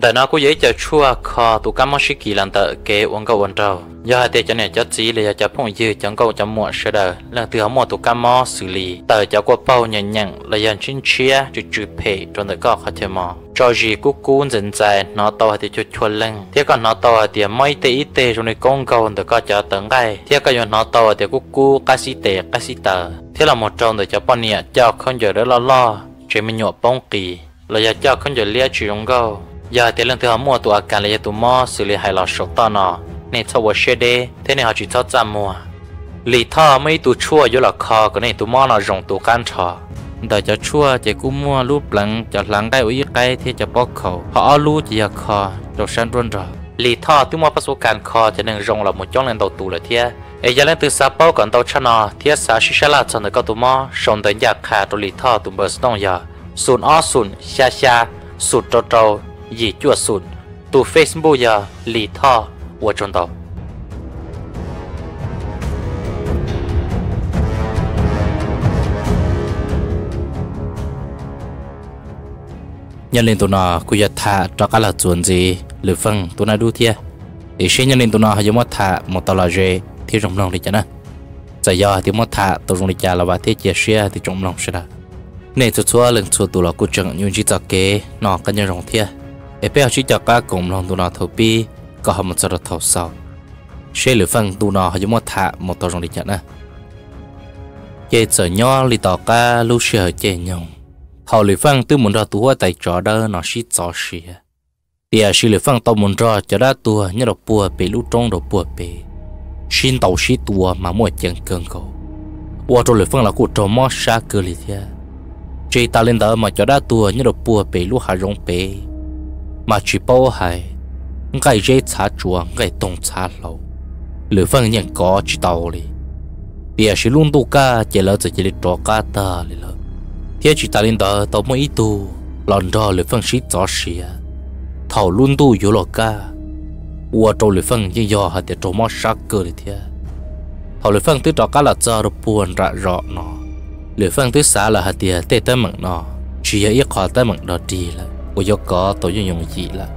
แต่น้ากูยัยจะชั่วคอตุกามาชิกีลันเตอเกวันก็วันเรายาเตจะเนี่ยจะจีเลยจะพ่งยืจังก็จะหมวดเสดเรื่องตัวหมวดตุกามอสุลีแต่จะกว่าเป้าหยังยังเลยยันชินเชียจุดจุดเพจนแต่ก็เขาเทมอจอจีกูกูนจินใจน้าตัวที่จุดชวนเล่งเที่ยก็น้าตัวที่ไม่เตอีเตจนในกงเก่าแต่ก็จะตั้งไงเที่ยก็ยังน้าตัวที่กูกูกสิเตกสิเตอเที่ยเราหมดจงแต่จะปนเนี่ยเจ้าคนเยอะแล้วล่อเจมิหยวป้องกีเราจะเจ้าคนเยอะเลี้ย ยาเตลังเธอมัวตัวอาการเลยตัวมอสิเลยให้เราชกตานอในทวเชเดเทในหาจิตจามัวลีท่าไม่ตัวชั่วยุหลักคอก็ในตัวมอนอรงตัวกันทอแต่จะชั่วจะกู้มัวรูปหลังจะหลังได้อุ้ยไกลที่จะปอกเขาพอเอาลูจะยาคอจบชั้นรุ่นรอลีท่าตัวมอประสบการณ์คอจะหนึ่งรงหลับหมดจ้องเล่นตัวตูเลยเทียเอยาเล่นตัวซาเปาก่อนตัวชนอเทียสาชิชลาชนก็ตัวมอชนแต่อยากขาดตัวลีท่าตัวเบอร์สต้องยาศูนย์อ้อศูนย์ชาชาสุดโตโต 以做顺tu Facebook ya lý thọ 我知道。nhân lên tụi nó cứ giờ thả cho các là chuẩn gì lựa phân tụi nó đu thia để xem nhân lên tụi nó hay mất thả một tàu là gì thì trong lòng đi chả nè giờ giờ thì mất thả tụi trong đi chả là và thế chia sẻ thì trong lòng sẽ là nên tụi chúa lên chúa tụi nó cứ chẳng những gì cho kế nó cái nhân rộng thia เอเปียชิจากกากลมลองตัวนาทปีก็หามันจะรทาวเศร้าเชื่อหรือฟังตัวนาเขาจะมาถะหมดตัวตรงนี้จ้ะนะเจเจย่อลีต่อกาลูเชื่อเจยงเขาหรือฟังตัวมันรอตัวแต่จอเดอร์นอชิจอเชียเปียชิหรือฟังตัวมันรอจะได้ตัวเนี่ยเราปัวไปลูกจงเราปัวไปชินตัวชิตัวมามั่วจังเกินเขาว่าตัวหรือฟังเรากูจอมอชาเกลิเทียเจตาเลนเดอร์มาจะได้ตัวเนี่ยเราปัวไปลูกหารงไป mà chỉ bao hay ngay dễ trả chùa ngay đông trả lâu lữ phân nhận có chỉ tàu đi địa giờ luôn tu ca chỉ là chỉ là trò ca ta đi là thế chỉ ta lên đó tàu mới tu lần đó lữ phân sĩ rõ sĩ thầu luôn tu yếu lo ca ua trâu lữ phân như do hạt để trâu mót sắc cơ đi thế thầu lữ phân tới trò cá là cho được buồn rạ rọ nó lữ phân tới xã là hạt tiền tê tới mặn nó chỉ là ít khó tới mặn đó đi lại 我要搞都要用意了。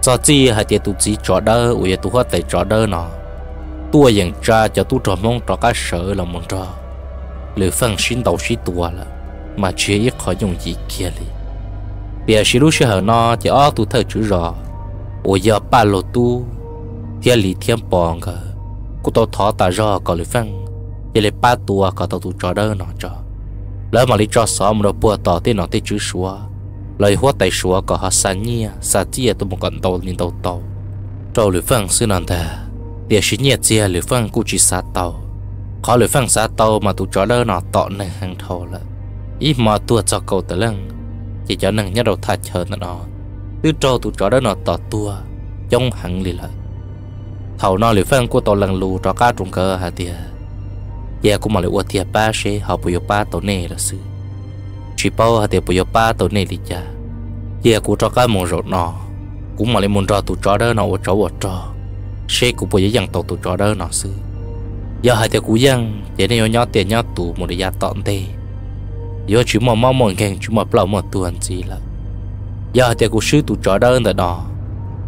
早知还得都只找到，我也都好得找到呢。多人家就都找梦找个手了梦着，刘放心都是多了，mà chỉ ít khó dùng gì kia đi. Bây giờ lúc sau nó thì ở tu thơ chữ rõ, ở giờ ba lô tu, thì lý thiên bòn cơ, cô tao thọ ta rõ có lý phân, thì lý ba tua có tao tu cho đỡ nó cho. Lỡ mà lý cho xó mà nó bùa tỏ tên nó tên chữ xóa, lời hoa tay xóa có họ sa nhia sa à, chia tôi một con tàu lên tàu tàu. Trâu lưỡi phăng xưa anh ta địa sĩ nhia chia lưỡi phăng cũng chỉ sa tàu. Khó lưỡi phăng sa tàu mà tụ chó đỡ nó tọ nên hàng thầu là ít mà tua cho cầu tới lưng, chỉ cho nâng nhớ đầu thà chờ nó tư trâu tụ chó đỡ nó tọ tua trong hẳn lì lại thầu nó lưỡi phăng của tàu lần lù cho cá trùng cơ hà tia giờ cũng mà lửa thiệt ba sẽ họ bùi ba tàu nè là xưa chỉ bao hạt tiền bây giờ ba tổ này đi cha giờ cũng cho cái mồm rồi nọ, cũng mà lấy mồm cho tụ cho đó nọ ở chỗ ở chỗ xe cũng bây giờ dặn tổ tụ cho đó nọ xứ. Giờ hạt tiền cũng dặn giờ này nhớ tiền nhớ tụ một cái tọn tê. Giờ chỉ mà mong mong khen chỉ mà bao một tuần gì là giờ hạt tiền cũng sư tụ cho đó nọ đó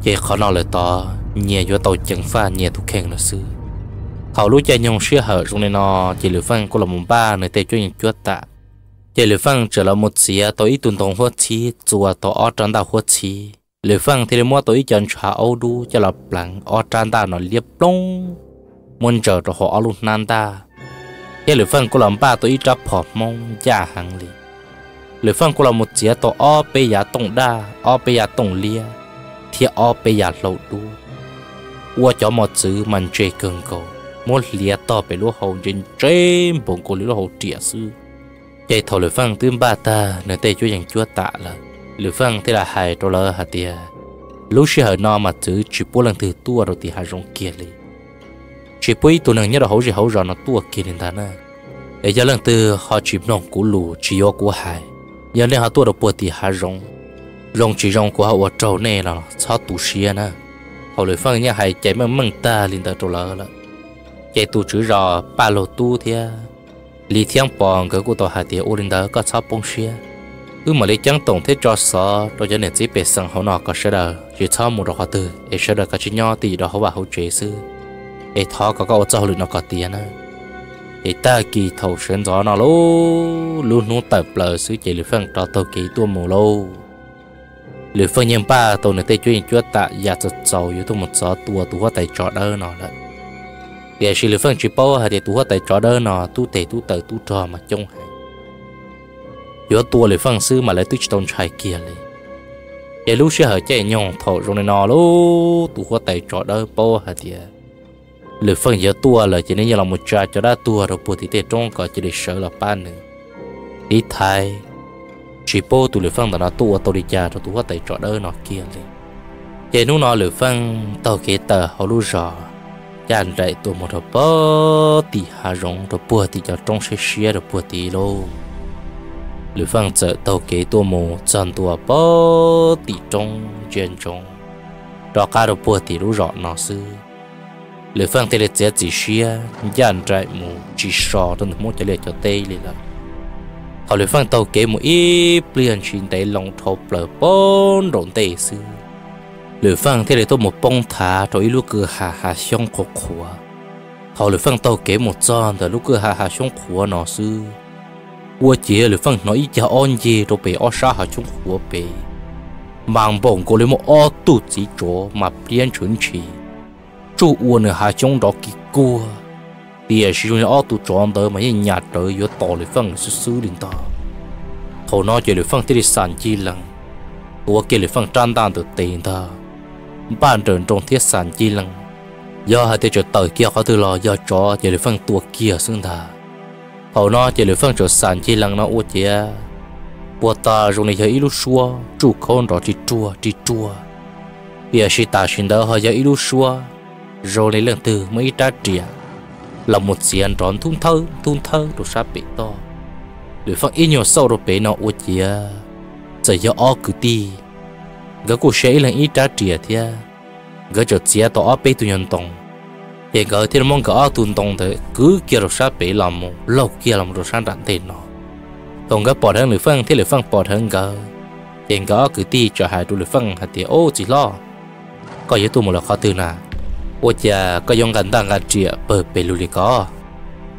giờ khó nào là to nhẹ vô tàu chẳng pha nhẹ tụ khen nọ xứ. Khẩu lúc chơi nhông xưa hở trong này nó chỉ lửa phăng cô là một ba nơi tây cho những chúa tạ. Chỉ lửa phăng trở lại một xía tôi ít tuần đồng hoa chi chùa tôi ở trong đảo hoa chi lửa phăng thì mua tôi ít chân trả âu đu cho là lặng ở trong đảo nó liệp lông muốn chờ cho họ luôn nan ta chỉ lửa phăng cũng làm ba tôi ít chấp họ mong gia hàng li lửa phăng cũng là một xía tôi ở bây giờ tổng đa ở bây giờ tổng lia thì ở bây giờ lâu đu qua cho một chữ mình chơi cường cầu muốn lia to bị lúa hậu trên trên bụng của lúa hậu trịa sư chạy thầu lửa phăng tương ba ta nơi tây chúa dành chúa tạ là. Lửa phăng thế là hai đô la hạt tiền lúc xưa hở no mà chữ chỉ bố lần thứ tua rồi thì hai rong kia đi chỉ bố tụi nàng nhớ là hậu gì hậu rồi nó tua kia nên ta nè để giờ lần thứ họ chỉ nong cú lù chỉ yo cú hai. Giờ nên họ tua được bố thì hai rong rong chỉ rong của họ ở trâu nè là sao tụ xia nè hậu lửa phăng nhá hai chạy mà măng ta liền ta đô la là. Chạy tụ chữ rò ba lô tu thế lý thiang bòn cái cụ tàu hạt tiệt ô linh đó có sao bông xia. Cứ mà lý chẳng tổng thế cho sợ, rồi cho nên chỉ bị sang hậu nọ có sợ đờ. Chỉ cho một đồ hoa từ để sợ đờ cái chuyện nhỏ thì đó hậu bà hậu chế sư để thọ có cái cho nó có tiền á để ta kỳ thầu sinh gió nó lô luôn luôn tập lờ sư chỉ lý phân cho tàu kỳ tua mù lô. Lý phân nhân ba, tàu này tây chuyên chúa tạ giả cho giàu yếu thông một gió tua tua tại trọ đơ nó lại để xử lý phần chỉ bao hay để tu hoa tại trò đó nọ tu thể tu tự tu trò mà trông hay giờ tua lấy phần sư mà lấy tu trong trái kia lấy để lúc xưa hở chạy nhong thầu rồi nó lú tu hoa tại trò đó bao hay để lấy phần giờ tua là chỉ nên là một trà cho đã tua rồi bù thì để trong có chỉ để sợ là ba nữa đi thay, chỉ bao tu lấy phần là nó tua tôi đi cha rồi tu hoa tại trò đó nọ kia lấy vậy lúc nó lấy phần tàu kia tờ, họ lú rõ chàng chạy tụ một rồi bơ tì hà rong rồi bùa thì cho trong xe xe rồi bùa tì lô. Lữ phong chợ tàu kế tụ mù chân tụ bơ tì trong trên trong đó cả rồi bùa tì lũ rõ nó sư lữ phong tê lệ chế chỉ xe chàng chạy mù chỉ sò trong một cái lệ cho tê lên là. Họ lữ phong tàu kế mù ít liền xin để lòng thọ bờ bốn rộn tê sư lựa phân thế để tôi một bông thả rồi lúc cứ hà hà xong khổ khổ. Họ lựa phân tàu kế một tròn rồi lúc cứ hà hà xong khổ nó sư qua chỉ lựa phân nói chả on gì rồi bị ở xa hà xong khổ bị mang bông cô lấy một ô tụ chỉ chỗ mà biến chuẩn chỉ. Chủ uốn hà xong đó kỳ cua. Bia sử dụng ô tô chọn tới mà nhà trời yếu to lại phân sự xử lý ta họ nói chuyện lại phân thì sản chi lần. Của trang bàn trường trong thiết sản chi lăng. Do hai tiêu tới kia có từ lo, do cho chỉ được phân tua kia xưng thà. Hầu nó chỉ được phân chỗ sản chi lăng nó uất chia bùa ta dùng này cho lúc xua chủ con đó chỉ chua chỉ chua. Bây giờ ta xin đỡ họ cho lúc xua, rồi lấy lần từ mới ra tiền là một diện tròn thun thơ thun thơ, đồ sát bị to. Được phân ít nhiều sâu rồi bé nó uất chia giờ giờ o cứ ti gỡ cụ sẽ là ít trả trìa thì gỡ cho chia tỏ áp bê tu nhân tông hiện gỡ thì mong gỡ tuần tông thì cứ kia rồi sát bê làm một lâu kia làm rồi sang đạn tiền nó tông gỡ bỏ thằng lưỡi phăng thì lưỡi phăng bỏ thằng gỡ hiện gỡ cứ ti cho hai đôi lưỡi phăng hạt tiền ô chỉ lo. Có yếu tụ một là khó tư nà. Ô chà, có dùng gần đang gần trìa, bờ bê lùi có.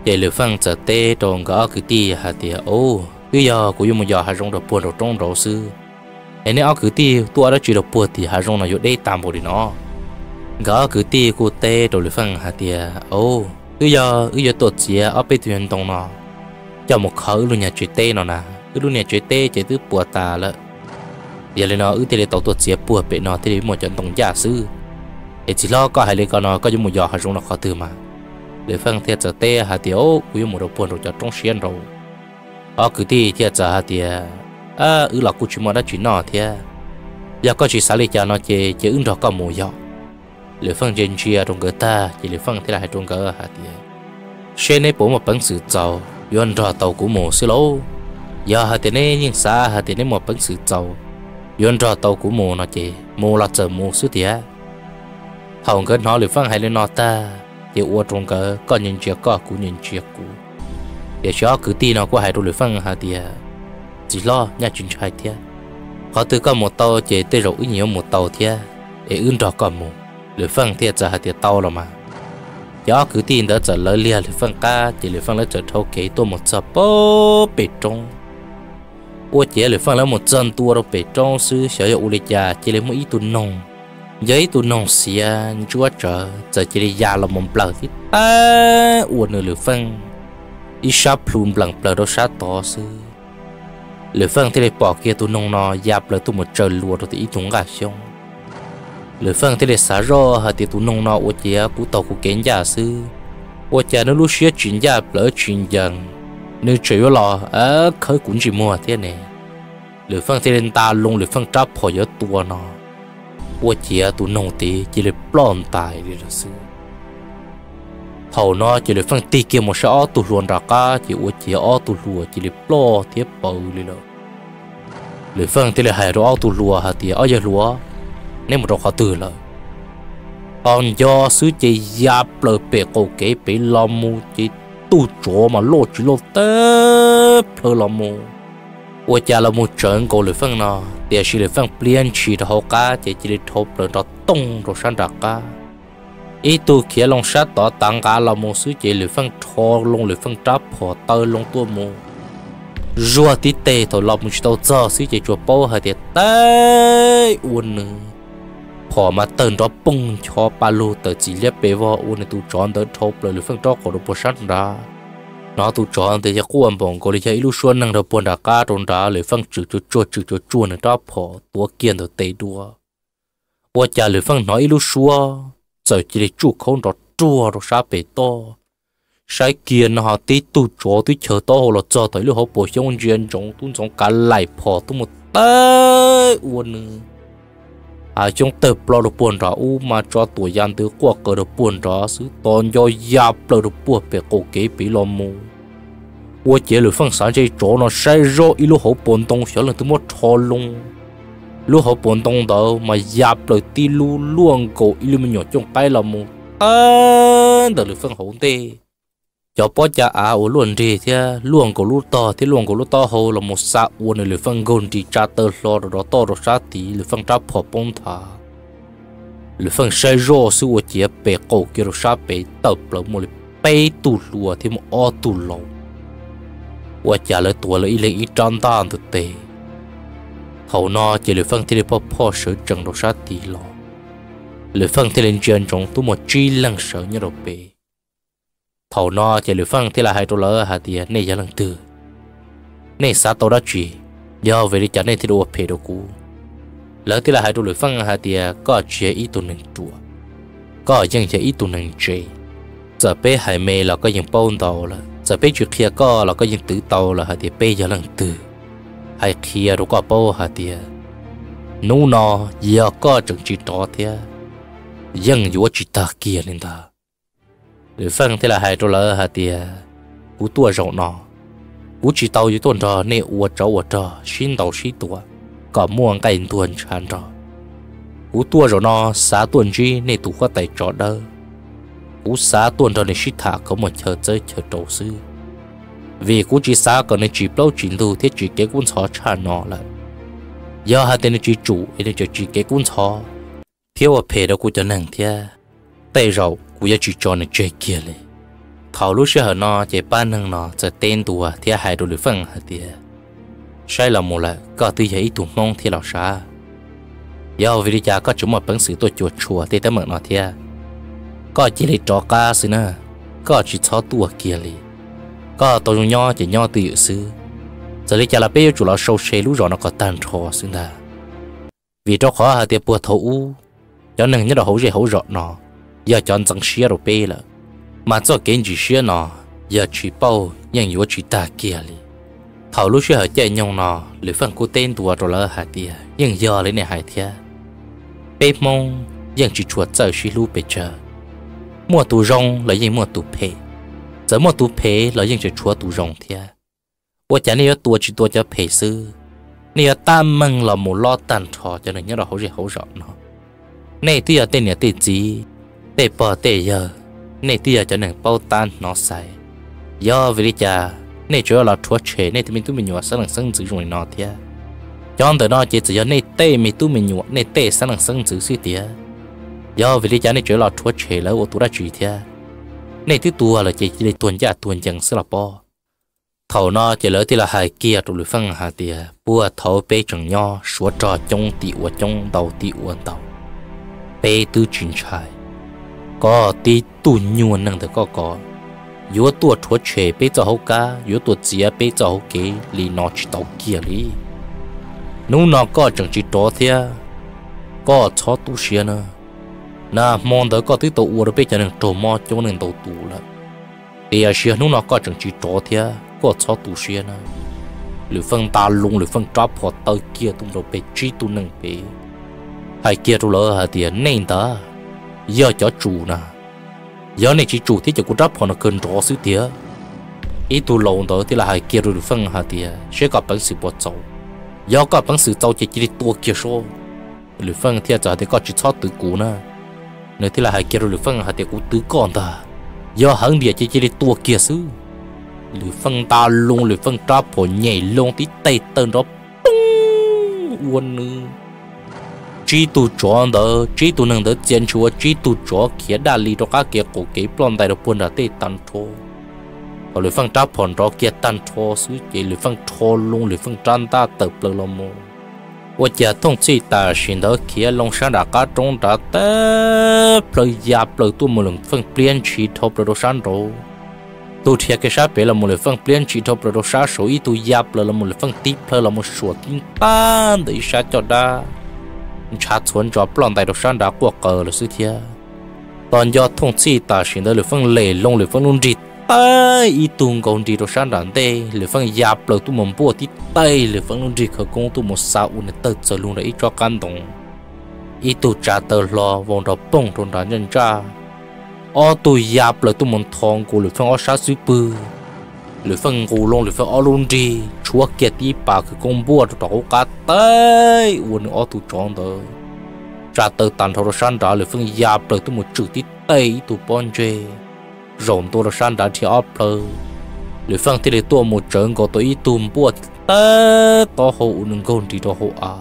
Để lưỡi phăng trở tê tông gỡ cứ ti hạt tiền ô. Cứ giờ cũng dùng một giờ hai rong đồ buồn đồ trong đồ sư nên nên cứ ti, tua đã chỉ được bùa thì hà rong là dốt đây tạm bộ đi nó. Gỡ cứ ti cô tê đồ lưỡi phăng hà tiề ô cứ giờ cứ giờ tuột gì ở bên thuyền tông nó. Cho một khẩu luôn nhà chuyện tê nó nè cứ luôn nhà chuyện tê chỉ thứ bùa ta lợ. Giờ lên nó, ư thì tê tàu tuột gì bùa bên nó thì một trận tông giả sư. Để chỉ lo có hai lên con nó, có dùng một giò hà rong là khó từ mà. Lưỡi phăng thiệt giờ tê hà tiề ô cứ một đồ buồn rồi cho trong xiên rồi. Ở cứ ti thiệt giờ hà tiề à ư là cô chỉ mà đã chuyện nọ thiệt à. giờ có chỉ xả lì cho nó chơi chơi ứng đó có một dọ lửa phân trên chia à, trong cái ta, chỉ lửa phân thế là trong cái hạt tiêu xe này à. bố một bằng sự giàu yon ra tàu của mồ xí lâu giờ hạt tiêu này nhưng xa hạt tiêu này một bằng sự giàu yon ra tàu của mồ nó chơi mồ là chờ mồ xứ thiệt hồng cái nó lửa phăng hay lên nó ta thì uo trong cái có nhìn chia có cú nhìn chia cú để cho cứ tin nó có hai đôi lửa phăng hà thì chỉ lo nhà chuyện chạy thế họ từ có một tàu chỉ tới rồi nhiều một tàu thế để ưng đó có một lười phăng thế giờ hà thì tàu rồi mà. Gió cứ tin đó trở lỡ lia lười phăng ca, chỉ lười phăng lỡ trở thâu kế tôi một giờ bố bể trong ô chế lười phăng lỡ một chân tua đâu bể trong sư sở hữu lịch già, chỉ lấy một ít tuần nồng giấy tuần nồng xìa, chúa trở giờ chỉ lấy già là một bờ thì ta uổng nửa lửa phân ít sắp luôn bằng bờ đó sát to sư lửa phân thì để bỏ kia tu nông nó giáp là tu một trời lùa rồi thì ít chúng cả xong lửa phân thì để xả rô hả thì tu nông nó ô chia cú tàu cú kén giả sư. Ô chia nó lúc xưa chuyển giả lỡ chuyển dần. Nếu chịu lò ở khởi cũng chỉ mua thế này lửa phân thì lên ta luôn lửa phân tráp hồi ở tua nó ô chia tu nông tí, chỉ để plon tài đi rồi sư thầu nó chỉ được phân tích kia một số tụ luôn ra cả chỉ uống chỉ ở tụ lùa chỉ được lo thiết bầu đi rồi lưỡi phân thì là hai rõ tụ lùa hạt thì ở giờ lùa nên một đồ khó từ rồi còn do sứ chỉ giáp lời bể cổ kế bể lo mu chỉ tu chỗ mà lo chỉ lo tớ lời lo mu ô cha là một trận cổ lưỡi phân nó thì chỉ lưỡi phân plien chỉ thầu cá chỉ chỉ được thầu lời nó tung rồi sang đặt cá ý tu kia long sát tỏ tăng cả là một số chế lửa phân thô long lửa phân tráp họ tơ long tua mù. Rùa tí tê thổ lọc một chút dơ xí chế chùa bố hơi tiệt tê, uôn nữ họ mà tần đó bung cho ba lô tờ chỉ liếc bế vò, uôn tu tròn tớ thốt lời lửa phân tráp của đồ bố sát ra. Nó tu tròn tớ cho cuộn bổng có lý chế lúc xuân năng đồ buồn đá ca tròn ra lửa phân trừ cho chua trừ cho chua nữa tráp họ tua kiên tớ tê đua Ủa chả lửa phân nói lúc xuân giờ chỉ để chủ không đó chua rồi sao bị to sai kia nó họ tí tu chỗ tí chờ to họ là cho tới lúc họ bổ sung duyên trong tuôn trong cả lại phò tu một tê uốn à chúng tập lo được buồn rõ u mà cho tuổi gian từ qua cờ được buồn rõ sự toàn do giáp lo được buồn về cổ kế bị lo mù 我姐了放山这chỗ nó sai rõ一路好半东小人都没超龙。 lúc họ bồn đông đó mà dạp rồi ti lu luồng cổ ilu mình nhỏ trong tay là một tân từ lực phân hậu tê. Cho bó cha à ở luôn gì thế luôn cổ lúc to thế luồng cổ lúc to hồ là một xã uôn ở lực phân gôn chỉ cha tơ lo, rồi đó to rồi xa tí lực phân tráp họ bông thả. Lực phân sai rô sư ở chế bề cổ kia rồi xa bề tập là một lực bê tù lùa thế một o tù lâu và trả lời tuổi là ý lệ ý tròn tàn thực tế hậu no chỉ lựa phân thì lựa po sở trần đồ sát tỷ lọ lựa phân thì lên trên trong tu một chi lăng sở như đồ bể thầu no chỉ lựa phân thì là hai đồ lỡ hà tìa à, này giá lăng tư. Này sát tàu đã chỉ do về đi chả này thì đồ bể đồ cũ. Lỡ thì là hai đồ lựa phân hà tìa à, có chế ý tu nâng chùa. Có dân chế ý tu nâng chế giờ bé hai mê là có dân bông tàu là, giờ bé chuyện kia có là có dân tử tàu là hà tìa bé giá lăng tư hay kia rồi có bao hả tia. Nô nọ giờ có chừng chỉ trò tia. Dân dũa chỉ ta kia lên ta. Để phân thế là hai trò lỡ hả tia. Cú tua rộng nọ cú chỉ tàu dưới tuần trò nè ua trò ua trò, xin tàu xin tua. Có muôn cái tuần chán trò. Cú tua rồi nọ xá tuần chi nè tụ có tài trò đơ. Cú xá tuần trò nè xin thả có một chờ chơi chờ trầu xưa vì cú chỉ xa còn nên chỉ bao chỉ lưu thế chỉ kế quân chó cha nó là do hai tên chỉ chủ nên cho chỉ kế quân chó thiếu ở phe đó cú cho nàng thia. Tay rầu cú giờ chỉ cho nên chơi kia lên thảo lúc xưa nó chỉ ba nàng nó จะ tên tù à, thia hai đồ lưỡi phẳng hả thia. Sai là một là có tư giấy tụ mong thia lão xa. Do vì cha có chúng một bản sự tôi chuột chùa thế tới mượn nó thia. Có chỉ để trò ca xí nữa có chỉ cho tua à kia liền có tổ dùng nhau chỉ nhau tự sư giờ lấy chả là bây giờ chủ là sâu xe lú rõ nó có tàn trò xứng đà. Vì cho khó hà tiệp bùa thấu cho nên nhớ là hấu dễ hấu rõ nó, giờ chọn chẳng xia rồi bê là mà cho kiến chỉ xia nó, giờ chỉ bao nhưng yếu chỉ ta kia li thầu lúc xưa chạy nhau nó lấy phần cô tên tua rồi là hà tiệp nhưng giờ lấy này hải thiệt bê mong nhưng chỉ chuột giờ xí lú bê chờ mua tù rong lấy gì mua tù phê giờ mà phê cha này chỉ phê này tam tàn cho nên nó này nhà gì giờ này cho nên bao tan nó sai do vì này này mình mình rồi cho nên chỉ chỉ cho này tê mình tu mình nhua này tê sáng sáng chữ suy thia do vì cha này chủ là chúa chế ô tu ra chữ thia này thứ tua là chỉ để tuần giả tuần chẳng sơ là bo thầu nó chỉ lỡ thì là hai kia trụ lưỡi phân hà tiề bua thầu bê chẳng nho số trò trong tị của trong đầu tị của đầu bê tư chuyện trai có tí tu nhu năng được có có. Yếu tua chúa chế bê cho hậu cá yếu tua chia bê cho hậu kế lì nó chỉ tàu kia lì nếu nó có chẳng chỉ đó thế có cho tu xia nữa na mong đỡ có thứ tổ uo được bây giờ nên trổ mò cho nên tổ tù là bây giờ xưa nó có chẳng chỉ trổ thia, có cho tù xưa na lửa phân ta lung lửa phân trap họ tới kia tung đồ bị trí tu nâng bị hai kia tu lỡ hà tiền nên ta giờ cho chủ na giờ này chỉ chủ thì cho cô trap họ nó cần rõ sự tiền ít tu lâu đó thì là hai kia rồi phân hà tiền sẽ gặp bằng sự bỏ dầu giờ gặp bằng sự dầu chỉ chỉ tua kia số. Lửa phân thì giờ thì có chỉ cho tự cũ na nơi thế là hai kia rồi phân hạt tiệt cũng tứ con ta. Do hắn địa chỉ chỉ tua kia sư lửa phân ta luôn lửa phân ta phổ nhảy luôn tí tay tên đó. Bung! Uốn nữ chỉ tu chó đó chỉ tu nâng đó chiến chúa chỉ tu chó kia đa lý đó cá kia cổ kế plon tay đó buồn đã tê tan thô. Và lửa phân ta phổ đó kia tan thô xứ, chỉ lửa phân thô luôn lửa phân trăn ta tập lơ lơ 我家通知他寻到起龙山大家中大的，不呀不都没人分辨起头不都山头。tôi thì cái sát bé là một lời phân biến chỉ thâu pro sát số ít tôi giáp là một lời phân tiếp là một số tin tan để sát cho đa sát chuẩn cho plon tại đồ sát đã qua cờ là sự thia toàn do thông chi ta xin được lời phân lệ long lời phân luôn rít ta tung công đi đồ sáng đàn tê. Lửa phân giáp lửa tu mầm bùa tí tay lửa phân luôn đi khởi công tu một sao u nè tớ trở luôn để ít cho căn tổng ý tu trả tờ lo vong ra bông trong ra nhân cha ô tu giáp lửa tu mầm thong của lửa phân ô sát suy bư. Lửa phân gù luôn lửa phân ô luôn đi chúa kia tí bà khởi công bùa đồ đồ cá tê u nè ô tu chọn tờ. Trả tờ tàn thầu đồ sáng đàn lửa phân giáp lửa tu một chữ tí tay tu bon chơi rộn tôi là san đã thì áp lơ lưỡi phăng thì để tôi một trận, có tôi tùm bùa tớ to hộ nâng gôn thì to hộ à.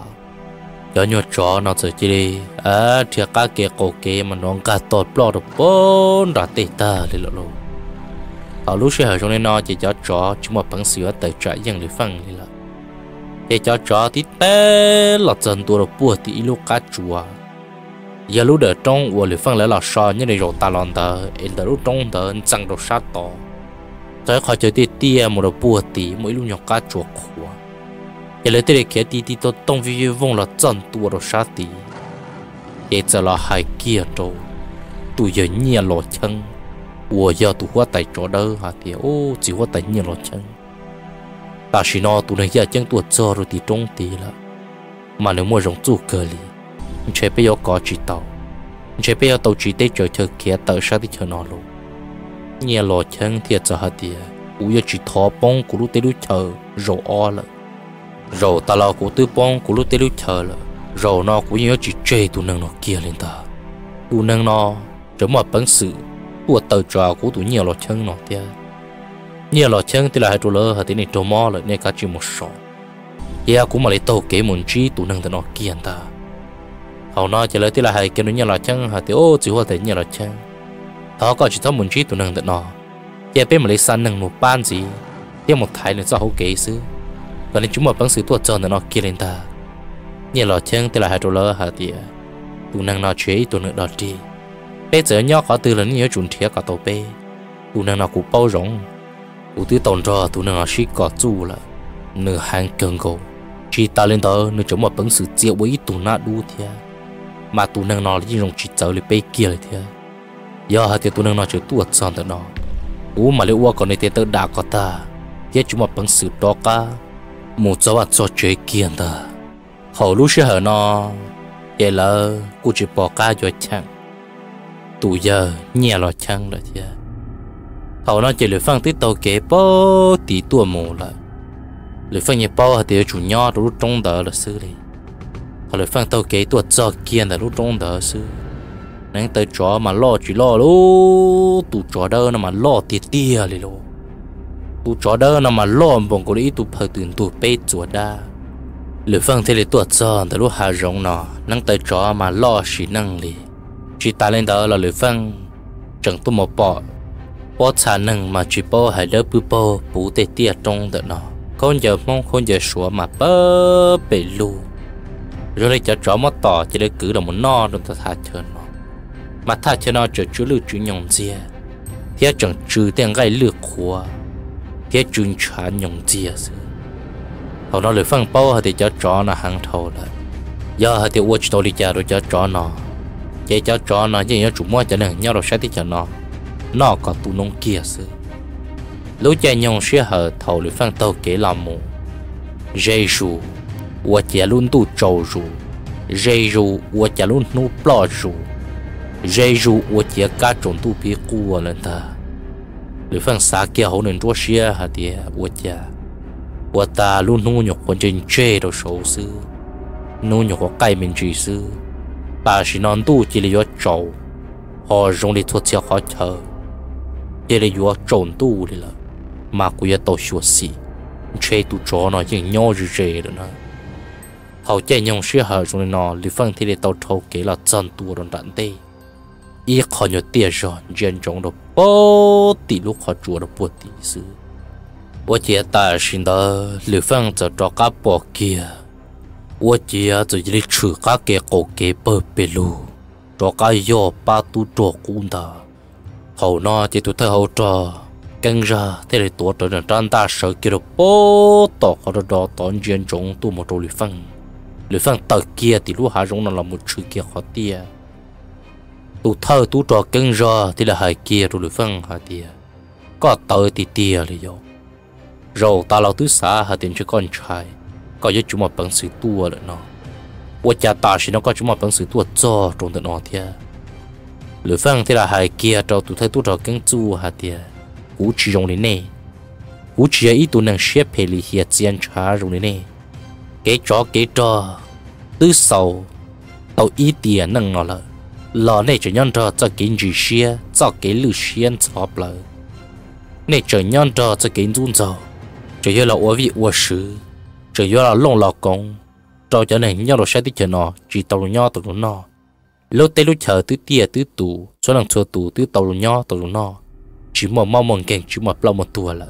Giờ nhớ chó nó sẽ chỉ đi. À thì các cái cổ kế mà nó cả tọt bò được bốn đã tê ta lên lộ ở lúc xưa trong này nó chỉ cho chó chúng mà bằng sữa tới trại dân lưỡi phăng lên là để cho chó thì té là chân tôi được bùa thì lúc cá chùa giờ lúc đợi trong vừa lì phân lấy là so như này rồi ta lon tờ in tờ lúc trong tờ chẳng đồ sát to tới khỏi chơi tiệt tia một đồ bùa tí mỗi lúc nhọc cá chuột khua giờ lấy tiệt kia tí tí tôi tông vi vong là chân tua đồ sát tí giờ giờ là hai kia trâu tụ giờ nhia lọ chân ủa giờ tụ hoa tay chỗ đỡ hả thì ô chỉ hoa tay nhia lọ chân ta chỉ nó tụ này giờ chân tụ cho rồi thì trong tí là mà nếu mua giống chu cờ liền 个哩。chế bây giờ có chỉ tàu chế bây giờ tàu chỉ để chờ chờ kia tàu sao đi chờ nó luôn nhà lò chân thì chờ hết đi u giờ chỉ thọ bông của lúc tới lúc chờ rồi o了rồi ta lo của tư bông của lúc tới lúc chờ了rồi nó cũng nhớ chỉ chơi tụ năng nó kia lên ta tụ năng nó trở mà bắn sự của tàu trò của tụ nhà lò chân nó tia nhà lò chân thì là hai tụ lơ hai tí này trâu mò là nên cả chỉ một sọ ya cũng mà lấy tàu kế một chi tụ năng nó kia ta Hầu nó chỉ lấy tí là hay cái nó nhà là chăng hả thì ô, chỉ hoa thấy nhà là chăng. Đó có chỉ thấu muốn chi tụ năng được nó giờ bên mà lấy san năng một ban gì tiếp một thái nữa cho hậu kế sư và nên chúng một bằng sự tuột tròn nó kia lên ta. Nhà là chăng thì là hai đô la hả thì tụ năng nó chế tụ năng đó đi. Bây giờ nhỏ có từ là nhớ chuẩn thiệt cả tàu bê. Tụ năng nó cũng bao rộng tụ tư tồn cho tụ năng nó chỉ có chủ là nửa hàng cường cầu chỉ ta lên đó, nửa chúng một bằng sự chiếu với tụ nát đu thiệt mà tụ năng nó chỉ dùng chỉ chờ lấy bê kia lại thế? Giờ hạt tụ năng nó chỉ tuột son từ nó u mà lấy uo còn này tơ đã có ta. Thế chúng mà bằng sự đó cả một số vật cho chơi kia ta họ lúc sẽ hở nó giờ là cô chỉ bỏ cả cho chăng tụ giờ nhẹ lo chăng rồi thế họ nó chỉ lấy phăng tới tàu kế bó tí tua mù lại. Lấy phăng nhẹ bao hai tiêu chủ nhỏ rồi trong đó là xử lý họ lại phang tàu kế tuột cho kia là lúc trong đó sư. Nên tới chó mà lo chỉ lo lú tụ chó đó nó mà lo tiệt tia lì lô tụ chó đó nó mà lo bông có đi tụ phơi ตื่น tụ bê chùa đa. Lửa phang thế lì tuột cho là lúc hà rong nó năng tới chó mà lo chỉ năng lì. Chỉ ta lên đó là lửa phang, chẳng tụ một bỏ bỏ xa năng mà chỉ bỏ hai đứa bự bỏ bù tê tia trong đó nó con giờ mong con giờ sủa mà bơ bể luôn rồi lấy cho chó mất tỏ chỉ để cứ là một no đồng ta thả chờ nó. Mà thả chờ nó chờ chú lưu chú nhộng dìa. Thế chẳng trừ tiền gai lược khóa thế chuyên trả nhộng dìa à sư họ nó lấy phăng bao thì cho chó nó hàng thầu lại. Giờ thì watch tôi đi chờ rồi cho chó nó. Chỉ cho chó nó chỉ nhớ chủ mua cho nên nhau rồi sẽ đi cho nó. Nó có tụ nông kia sư lúc chạy nhộng sẽ hở thầu lấy phăng tàu kế làm mù. Dây 我家luôn tu trâu ru dây ru 我家 luôn nu plo ru dây ru 我家 cá trộn tu bị cua lên ta lưỡi phăng xa kia hậu nên chúa xia hả địa 我家我 ta luôn nu nhục quan trên chê đồ sầu sư nu nhục có cái mình chỉ sư bà chỉ non tu chỉ là do trâu họ dùng để thuốc chiếc họ chờ chỉ là do trộn tu đi là mà cũng tàu xua xì chơi tụ chó nó chỉ nhau rì rì rồi nó Hậu chế nhông xưa hở rồi nó lý phân thì để tàu thâu kế là chân tụ đòn đạn tê. Ý khó nhớ tiền rồi dân trong đó bố tỷ lúc khó chùa đó bố tỷ sư. Bố chế ta xin đó lý phân cho cho các bộ kia. Bố chế cho lý trừ các cái cổ kế bờ bê lù. Cho cái yo ba tu trò cũng đó hậu nó chỉ tu thơ hậu trò, căng ra thế là tổ trưởng nên trang ta sợ kia được bố tỏ họ đó đó tón dân chúng tu một trò lý phân lửa phan tờ kia thì lúa hạ rung nó là một chữ kia khó tia tụ thơ tụ trò cân ra thì là hai kia rồi lửa phan hạ tia có tờ thì tia là do rồi ta lão tứ xã hạ tiền cho con trai. Có cho chúng mà bằng sự tua là nó. Và cha ta thì nó có chúng mà bằng sự tua cho trong tận nó thia lửa phan thì là hai kia trò tụ thơ tụ trò cân chu hạ tia cú chỉ rung này nè cú chỉ ấy tụ năng xếp hệ lý hiệt diễn trả rung này nè cái chó cái chó tư sầu. Tàu ý tiền nâng nó lợ. Lò này chỉ nhon trò cho kiến gì xia, cho cái lư xuyên chọp lợ. Này chỉ nhon trò cho kiến run dầu chỉ yêu là uo vị uo sứ. Chỉ yêu là lông lò công trò cho này nhau đồ sai tí chờ nó chỉ tàu nhau tàu nó no lô tê lô chờ tứ tia tứ tù, số lần số tù tứ tàu lô nho, tàu lô no chỉ mà mau mong kẹn chỉ mà plau một tua lợ.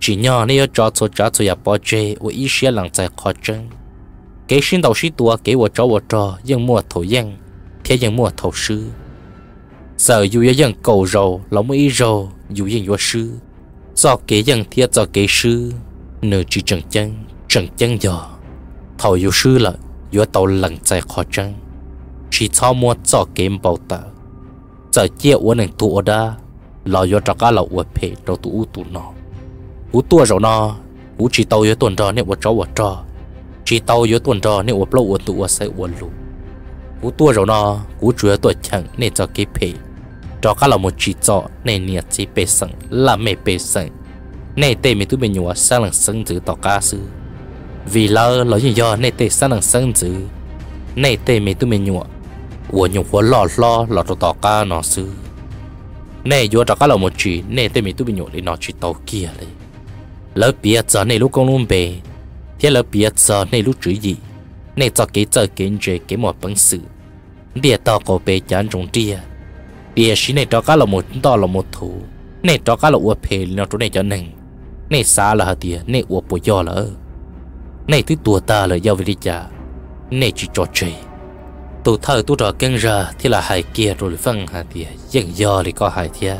Chỉ nho này cho cho cho cho ya bỏ chê ở ý xe lằng chạy khó chân cái dù đầu sĩ dân cầu rầu, lòng ý rầu, dù dân vô sư. Do kế dân thiết, do kế sư nửa chỉ trần chân trần chân giờ thầu yêu sư là yêu tàu lần chạy khó chân chỉ cho mua, cho kế bảo tờ. Giờ chia uốn tu ở đó lo yêu cho cả là uốn phê tu u tu nó u tu rồi nó u chỉ tàu yêu tuần đó nên uốn cho uốn cho chỉ tàu yếu tuần đó nên uốn lâu uốn tụ uốn sai uốn lù cú tua rồi nó, cú chúa tuổi chẳng, nên cho cái phê. Cho các là một chỉ cho nên nhiệt chỉ bề sừng là mẹ bề sừng nên tê mình tụi mình nhua sang lần sinh chữ tỏ ca sư vì lỡ lỡ như do, nên tê sang lần sinh chữ nên tê mình tụi mình nhọ của nhung của lò lo lò tàu tàu ca nó sư nên vô cho các là một chỉ, nên tê mình tụi mình nhọ để nó chỉ tàu kia đấy. Lỡ bia giờ này lúc con luôn bề thế là bia giờ này lúc chữ gì. Này cho cái cho cái gì cái một bằng sự. Địa tàu có bề chán trong địa địa sĩ này cho cá là một đó là một thủ này cho cá là uổng phê nó chỗ này cho nên này xa là hả địa này uổng bồi do là này thứ tua ta là giao về cha này chỉ cho chơi tụ thơ tụ trò kinh ra thì là hai kia rồi phân hà địa, dân do thì có hai thia.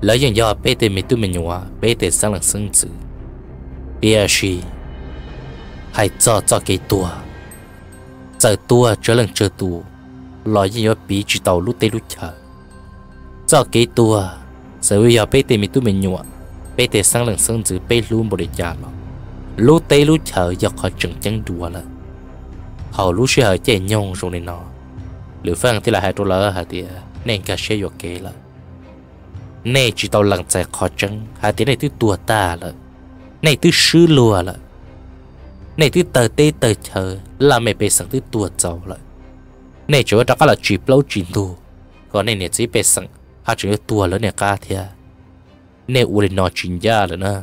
Lấy dân do bê tê mình tụi mình nhua bê tê sang lần sinh tử địa sĩ hay cho cho cái tua. Giờ tua trở lần chờ tù. Lo gì nhớ bị chỉ tàu lúc tê lúc chờ. Cho cái tua. Giờ bây giờ bây tê mình tụi mình nhua bây tê sang lần sang tử bây luôn bộ để trả lo lú tê lú chờ giờ họ chừng chân đùa là họ lú sẽ ở chạy nhông rồi nên nó lửa phăng thì là hai đô la hả thì nên cả xe vô kế là này chỉ tàu lần chạy khó chân hả thì này thứ tua ta là này thứ sư lùa là ในที่เตอเต้เตเธอละไม่ไปสังที่ตัวเจ้าเลยในจุดก็ละจีบเล่าจีนดูก็ในเนี่ยจีไปสังอาจจะตัวแล้วเนี่ยกาเทียในอุลินอจินยาเลยนะ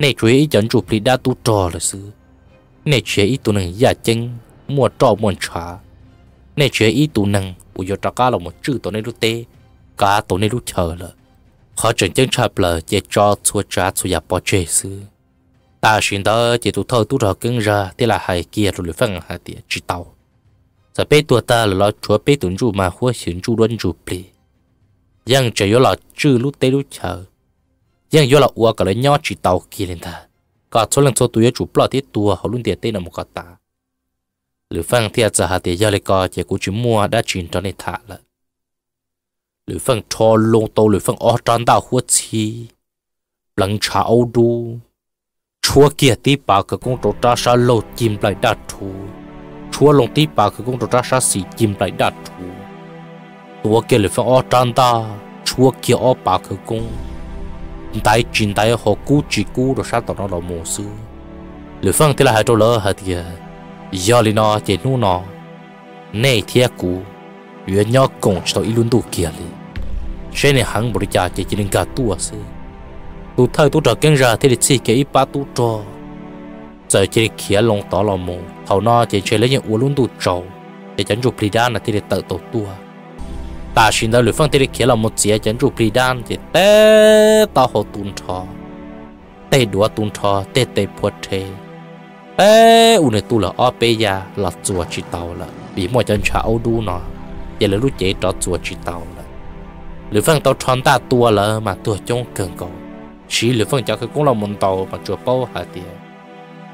ในจุดอีจันจูปลีดาตุจอเลยซื้อในเชียอีตัวหนึ่งยาเจงมัวจอมวนชาในเชียอีตัวหนึ่งอุยตะก้าเราหมดชื่อตัวในรุเตกาตัวในรุเชอเลยขอจนเจ้งชาเปล่าเจจอชัวจ้าชัวยาปอเจซื้อ ta xin đó chỉ tụt thâu tụ rò cứng ra thế là hai kia rồi phân hai tiền chỉ tàu. Giờ bé tua ta là lo chúa bé tuấn chủ mà hua xin chủ đuôn chú plì nhưng chỉ có là chữ lúc tây lúc chờ. Nhưng có là uo cái lấy nhau chỉ tàu kia lên ta. Có số lần số tụi chủ plọ thế tua, họ luôn tiền tây là một cái ta lữ phân thì giờ hai tiền giờ lại có chỉ có chú mua đã chuyển cho này thả là lữ phân cho luôn tô lữ phân ở trong đảo hua chi. Lăng cháo đu chúa kia tí bà cái công trâu ta sa lô chim lại đa thú chúa lông tí bà cái công trâu ta sa xì chim lại đa thú tôi kia lại phải ở trang ta, chúa kia ở bà cái công đại chuyện đại họ cú chỉ cú rồi sao tổ nó là mồ sư lửa phăng thế là hai trâu lỡ hả thì giờ lên nó chỉ nu nó nay thiệt cú. Lửa nhỏ cổng cho tao ít luôn đủ kia đi xe này hắn bồi đi chả chỉ chỉ nên cả tua xí tu thơ tu trò kinh ra thì chỉ cái ba tu trò. Giờ chỉ kia lông tỏ lò mù, thầu nó chỉ chơi lấy những uống luôn tu trầu để chấn chụp đi đan là thì tự tổ tua. Ta xin đâu lựa phong thì kia là một chỉ chấn chụp đi đan thì té tao hồ tuôn trò. Té đũa tuôn trò té té phật thế ê u này tu là o bê ya là chùa chỉ tàu là, bị mọi chân chả ô đu nó. Giờ là lúc chế trò chùa chỉ tàu là. Lựa phong tao tròn ta tua là mà tua trong cường cầu chỉ lựa phong cháu cái cũng là một tàu mà chùa bao hả tiền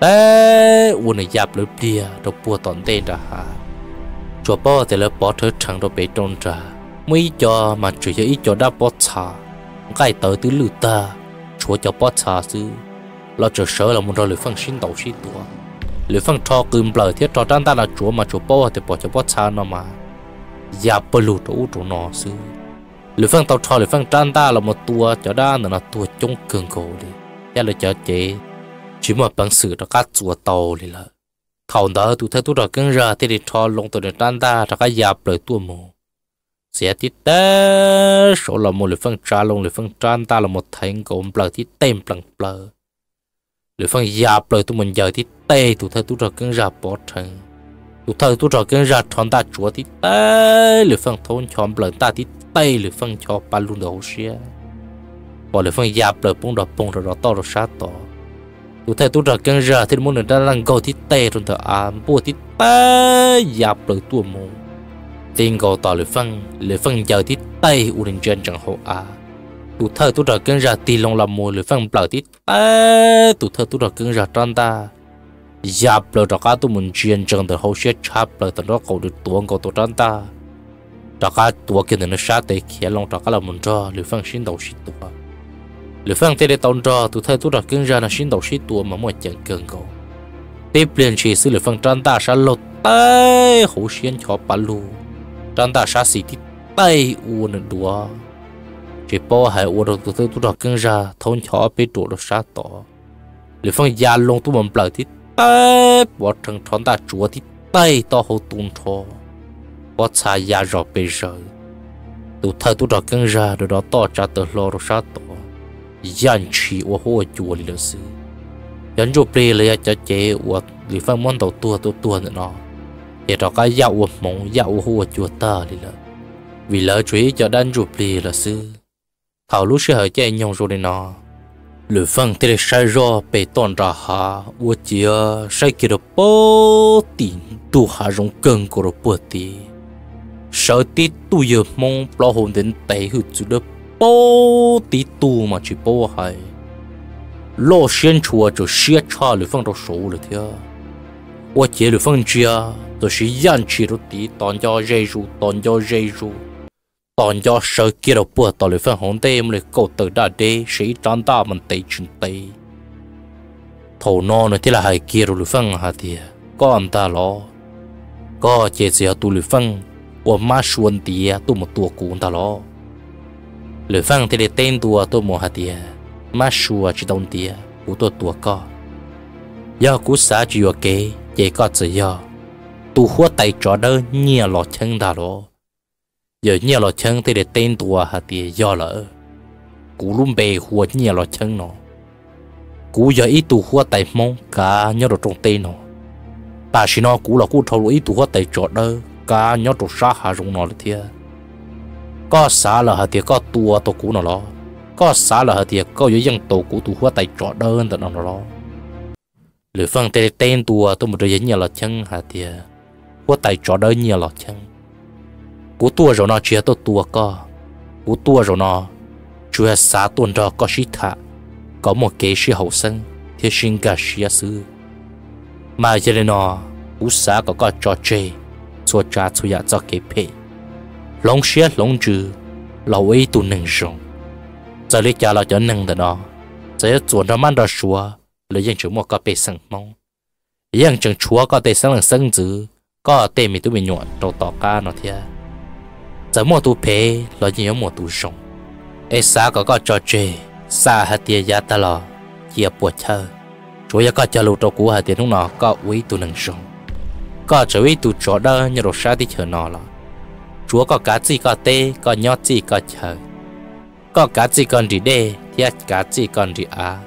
ê u này giáp lựa bia đồ bùa tòn tên ra hả? Chùa bao thì là bỏ thơ chẳng đồ bể trôn ra. Mấy cho mà chỉ cho ít cho đã bỏ xả cái tới từ lửa ta, chúa cho bỏ xả chứ lo chờ sợ là một rồi lửa phong sinh tàu sinh tua lửa phong cho cơm bờ thiết cho tan ta là chúa mà chúa bao thì bỏ cho bỏ xả nó mà. Giáp bờ lụt đủ chỗ nó chứ lửa phân tàu tròn, lửa phân tan ta là một tua cho đa là tua chống cường cổ đi ya là cho chế chỉ một bằng sự đó các chùa tàu đi là thầu đó tụ thấy tụ đó cưng ra thì đi tròn lông tụ được tan ta cho các ya lời tua mù sẽ tít tế số là một lượt phân trả lông lượt phân tràn ta là một thành cổ, bờ thì tem bằng bờ lượt phân giáp lời tụi mình giờ thì tê tụ thơ tụ đó cưng ra bỏ thành tụ thơ tụ đó cưng ra tròn ta chùa thì tê lượt phân thôn chọn lời ta thì tay lửa phân cho ba luôn đầu xia bỏ lửa phân giáp lửa bông đỏ bông rồi to rồi sát to. Tụi thơ tụi trò cưng ra thì muốn người ta lăng cầu thì tê trong thở ám à, bùa thì tê giáp lửa tua mù. Tiền gò tỏ lửa phân lửa phân giờ thì tay u đình chân chẳng hộ à. Tụ thơ tụ trở cơn ra thì lòng làm mù lửa phân bờ thì tay tụ thơ tụ trở cơn ra trong ta. Giáp lửa trọ cá tụ mình chuyên chân từ hậu xét chắp lửa tận đó cầu được tuồng cầu tụ trong ta trả cá tuồng kia nó sát tê kia lòng trả cá là mình cho. Lửa phân xin đầu xin tụ lửa phân tê để tông cho tụ thơ tụ trở cơn ra là xin đầu xin tụ mà mọi chẳng cần cầu. Tiếp liền chỉ sự lửa phân tròn ta sẽ lột tay hồ xuyên cho bà luôn trong ta sát xì thì tay u nè đùa. Chỉ bỏ hai u đồ tụi tụi đó cưng ra, thôn chó bị tụi được sát tỏ. Lì phong gia lông tụi mình bờ thì tay, bỏ thằng trong ta chúa thì tay to hậu tung thọ bỏ xa gia rõ bây giờ tụ thơ tụ đó cưng ra đồ đó to trả tờ lo rồi sát tỏ yan chỉ u hô chùa lì sư yan chụp bê lấy cho chế u lì phân môn tàu tua tua tua nữa nó để cho cái dạo mong dạo hô chùa ta lì là vì lỡ truy cho đan chụp bê là sư. Thảo lúc sẽ hở chạy nhông rồi nó lửa phân thì sai rõ bê tôn ra hà ua chia sai kia được bó tiền tu hà rong cân của được bó tì sợ tí tu giờ mong lo hồn đến tệ hụt chú được bố tí tu mà chỉ bố hay lo xuyên chùa cho xia cha lửa phân đồ số rồi thia. Ua chia lửa phân chia, tôi sẽ yan chỉ tí tòn cho dây ru tòn cho dây ru. Tòn cho sợ kia đâu bữa tao lại phân hồn tê mà cổ tự đã đê, sĩ tròn ta mình tê chân thầu nó thì là hai kia rồi phân hả thì có anh ta lo. Có chế gì tu lười phân của má xuân tía tu một tua cũ ta lo lười phân thì để tên tua tu má chỉ tua có giờ cú xã chỉ ở kế chỉ có chỉ giờ tu hoa tay cho đỡ nhia lọ chân đà lo giờ nhia lọ chân thì để tên tua hả thì lỡ. Cú luôn bề hoa nhia lọ chân nó. Cú giờ ít tu hoa tay mong cả nhớ được trong tên nó. Ta chỉ nó cú là cú thâu ít tu hoa tay cho đỡ cả nhớ được sát hà rung nó là thiệt có xả là hà thì có tua tổ cũ nó lo có xả là hà thì có dưới dân tổ cũ tu hóa tay trọ đơn tận nó lo lửa phân tên tên tua, tôi một đôi nhà là chân hà thì hóa tay trọ đơn nhiều là chăng cú tua rồi nó chia tôi tua co. Cú tua rồi nó chưa xã tuần đó có sĩ thạ có một kế sĩ hậu sinh thì sinh cả sĩ sư mà giờ nó cú xã có có trò chơi cho cha cho ya cho kế phê long xia long chữ lâu ấy tu nâng rong giờ lấy cha là cho nâng đó nó giờ chuẩn nó mang đó xua lấy những chữ một cái bề sừng mong những chữ chúa có thể sang lần sinh chữ có tê mi tu bị nhọn trâu tỏ ca nó thia giờ mua tu phê lo nhiều mua tu sống ê xa có có trò chơi xa hạt tiền giá ta lo chia bùa chờ chủ yếu có chờ lụt trâu cũ hạt tiền lúc nó có uy tu nâng sống có trở về tụ chỗ đó nhờ đồ xa đi chờ nó là chúa có cá gì có tê, có nhót gì có chờ. Có cá gì còn gì đê, thì cá gì còn đi à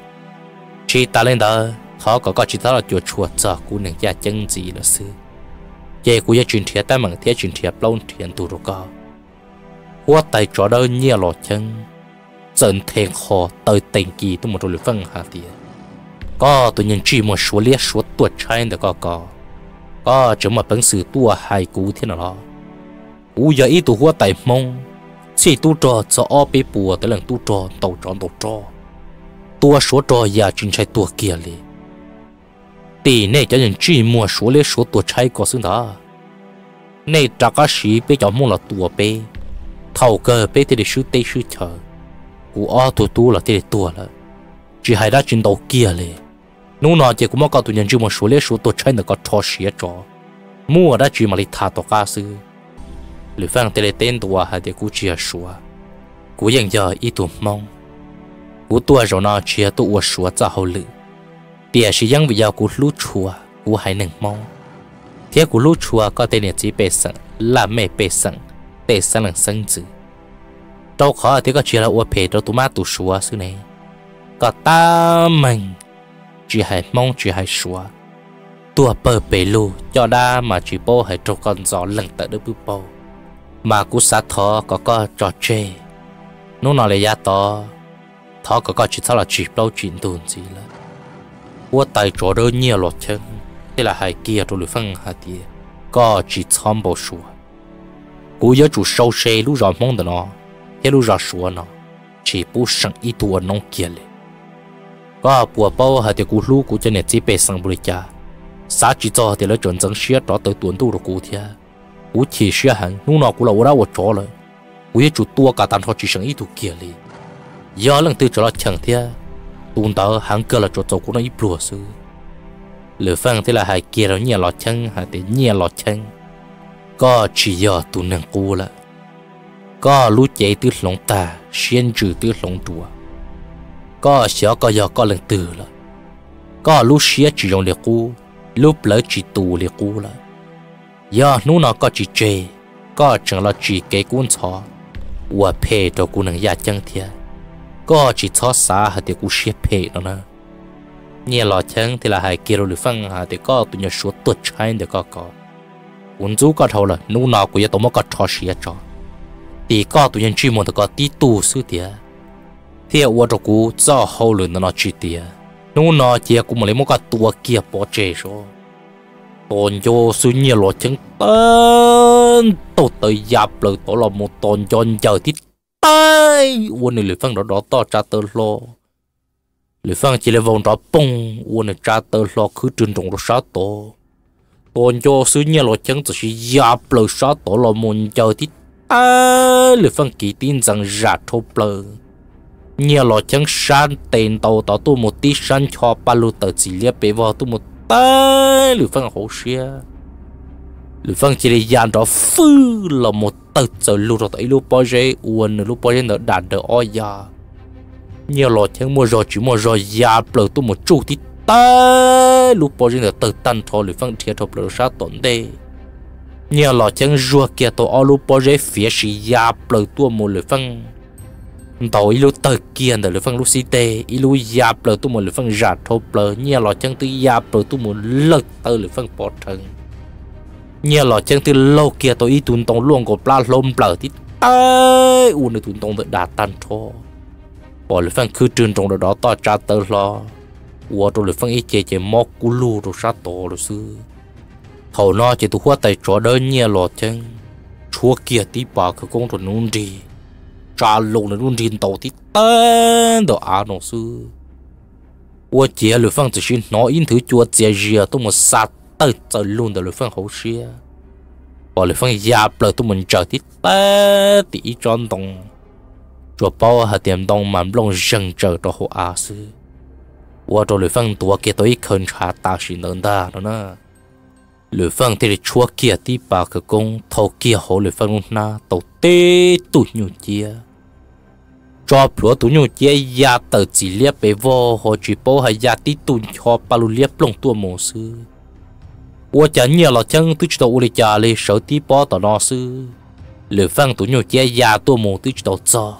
chỉ ta lên đó họ có có chỉ đó là chuột chuột cho cú nâng gia chân gì là sư. Vậy cú gia truyền thiệt ta mừng thiết truyền thiệt lâu thiện tu rồi có. Hoa tay chỗ đó nhiều lọt chân. Dần thèn khó tới tình kỳ tôi một rồi phân hạ tiền có, tôi nhận chỉ một số liệt số tuột trái được có có có chỉ một bằng sự tua hai cú thế nào đó. Cú giờ ít tu hoa tay mong chỉ tu trò cho ở bê bùa tới lần tu trò, tàu tròn tàu trò. Tua số trò giờ chính chạy tua kia liền tỷ này cho những chi mua số liệt số tuột chạy có xứng đó. Này trả cái sĩ bây giờ mua là tua bê thầu cơ bê thì để sư tê sư chờ cú ở tu tu là thì để tua là chỉ hay đã chiến đấu kia liền nú nọ chỉ cũng mong có tụi nhân chú mà số lẽ số tổ chơi được có thọ xía trò mua đã chỉ mà lịch thà tổ cá sư. Lữ phang tê lê tên tụa hà để cú chia số cú dành giờ ít tụi mong. Cú tua rồi nọ chia tụi uất số cho hậu lữ. Bia sĩ dân bây giờ cú lút chùa cú hay nâng mong. Thế cú lút chùa có tên là chỉ bê sẵn là mẹ bê sừng, tê sừng lần sân chữ. Đâu khó thì có chia là uất phê đâu tụi má tụ số sư này. Có ta mình chỉ hay mong, chỉ hay xóa. Tua bờ bể lù cho đa mà chỉ bố hay trâu con gió lần tới được bưu bố mà cú sát thó có có trò chê. Nó nói là giá to. Thó có có chỉ thọ là chỉ bao chuyện tồn gì là ua tay chỗ đỡ nhiều lọt chân. Thế là hai kia rồi lưỡi phân hạt tiền có chỉ chăm bầu xua. Cú nhớ chủ sâu xe lúc rõ mong được nó. Thế lúc rõ xua nó. Chỉ bố sẵn ít tùa nông kia lên có à, bùa bao hà thì cú lú, cú cho nên chỉ bề sang bùi cha sa chỉ cho thì lấy chuẩn chân xia đó tới tuần tu rồi cú thia. Cú chỉ xia hẳn nung nào cú là ura ở chó rồi cú ye chủ tua cả tam thọ chỉ sang ít tu kia li giờ lần tư cho là chẳng thia. Tuần đó hẳn cơ là chỗ chỗ cú nó ít bùa sư lửa phăng thế là hai kia rồi nhẹ lọt chân hay thì nhẹ lọt chân. Có à, chỉ giờ tuấn nàng cú là. Có à, lú chạy từ lòng ta xuyên trừ từ lòng chùa có xó có giờ có lần từ là có lúc xía chỉ dùng liệt cú lúc lỡ chỉ tù liệt cú là giờ nu nó có chỉ chê, có chẳng là chỉ cái cuốn chó. Và phê cho cú năng gia chân thiệt có chỉ chó xa hả thì cú xía phê đó nè. Nhẹ lọ chân thì là hai kia rồi phân hả thì có tụi nhỏ số tuột trái để có có cuốn chú có thầu là nu nó cũng tụi nó có chó xía chó thì có tụi nhân chuyên môn thì có tí tù sư thiệt thì ở chỗ cũ cho hậu lưng nó chỉ tiền nếu nó chỉ cũng lấy một cái tua kia bỏ chế rồi. Tồn cho suy nghĩ lo chân tên tôi tới giáp lời tôi là một tồn cho chờ thì tay. Quân này lưỡi phân đó đó to cha tơ lo lưỡi phân chỉ là vòng đó bông quân này cha tơ lo cứ trừng trọng đó sát tổ. Tồn cho suy nghĩ lo chân chỉ giáp lời sát tổ là một chờ thì tay. Lưỡi phân kỳ tin rằng giả thô lời nhiều lo chân san tiền tàu tàu tu một tí san cho ba lô tờ chỉ liệt bề vào tu một tay lữ phân hậu xia. Lữ phân chỉ để dàn đó phư là một tờ giờ lù rồi tới lô bao giờ uốn lô bao giờ nó đạt được oi ya. Nhiều lo chân mua rồi chỉ mua rồi ya bờ tu một chút thì tay lô bao giờ nó tờ tan thọ lữ phân thiệt thọ bờ sát tổn đây nhiều lo chân rùa kia tổ ao lô bao giờ phía sĩ ya bờ tu một lữ phân tàu ilu tờ kia phăng phân lúc tê ilu giáp lờ tu một lửa phân giả thô lờ, nhia lọ chân tư giáp lờ tu một lực tờ lửa phân bỏ thân. Nhia lọ chân tư lâu kia tôi ý tuần tông luôn của pla lôm lờ thì ai u nơi tuần tông đã đạt tan thô. Bỏ lửa phân cứ trường trong đó to cha tờ lo ua tôi lửa phân ý chế chế móc cú lu rồi sát tổ rồi sư thầu nó chỉ tu hoa tay chó đơn nhia lọ chân. Chúa kia tí bà cứ công rồi nôn đi trả lụng là luôn rin tàu thì tên đó à nó sư. Ủa chị phong chỉ xin. Nói in thứ chúa chị rìa tôi một sát tới tới luôn đó lữ phong hậu xia. Và lữ phong giáp lời tôi mình chờ thì tê tí tròn đồng chúa bao hạt tiệm đồng mà lòng rừng chờ đó hộ à sư. Ủa rồi lữ phong tua kia tôi khẩn trả ta xin đơn ta đó nè. Lữ phong thì chúa kia tí bà cái công thâu kia hộ lữ phong na, tàu tê tụt nhiều chia cho plúa tụ nhu chế ya tờ chỉ liếp bề vô hồ chỉ bố hay ya tí tụ cho palu lu liếp lông tua mồ sư. Ua chả nhiều là chân tôi chỉ tàu uli chả lì sợ tí bó tờ nó sư. Lửa phăng tụ nhu chế ya tua mồ tôi chỉ tàu cho.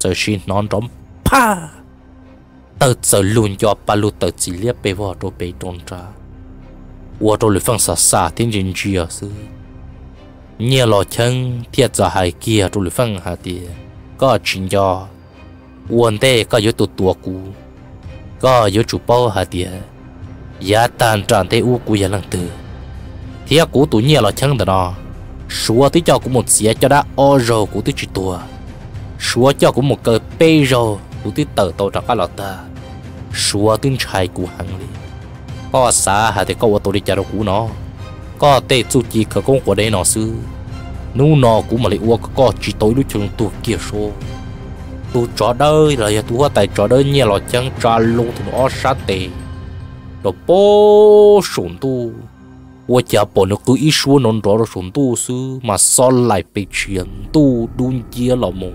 Giờ xin non trống pa. Tờ giờ luôn cho palu tờ chỉ liếc bề vò đồ bề tròn trà. Wo đồ lưỡi phăng xả xả thiên trình chia sư. Nhẹ lò chân thiệt giờ hai kia đồ lưỡi phăng hà tiề có chuyện cho uốn đề có yếu tụ tua cú, có yếu chủ bao hà tiề giá tàn tràn thế u cú, giá lăng tử, thiệt cú tụ nhẹ lò chân đó số tí cho cũng một xía cho đã ô rồi cú tí chỉ tua số cho cũng một cờ bê rồi cú tí tờ tàu cho các lọt ta số tin trai cú hàng đi có xa hà thì có ô tô đi chả đâu của nó có tê chú chỉ khởi công của đây nó sư nu nó cũng mà lại uo có chỉ tối lúc chừng tu kia số tu trò đời là tu hoa tại trò đời nhẹ lọt chân trà luôn thì nó sát tệ rồi bố sủng tu 我家把那个一说能找到什么事，嘛少来被钱都doen接了么？